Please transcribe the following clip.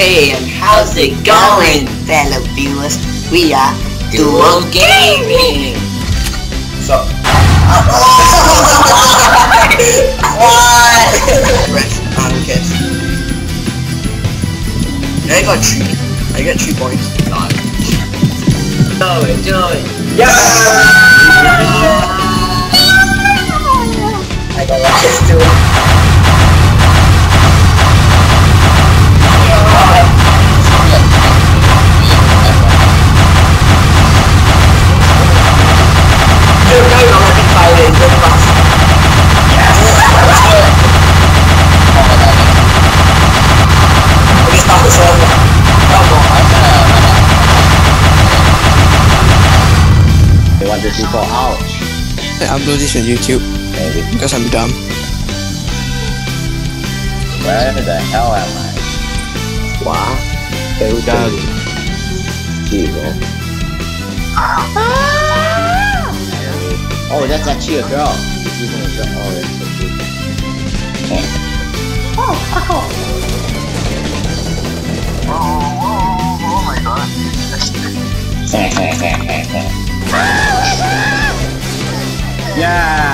Hey, and how's it going? fellow viewers? We are Dual Gaming! So, What? rest on kiss. I got three. I got three points. God. Do it, do it. Yeah! I got one kiss too. They want to see for ouch. I upload this on YouTube Maybe. because I'm dumb. Where the hell am I? Wow. Very dumb. Jesus. Oh, that's actually a girl. She's even a girl. Oh, fuck off. Oh, oh, oh, oh my god. that's so cute. Yeah.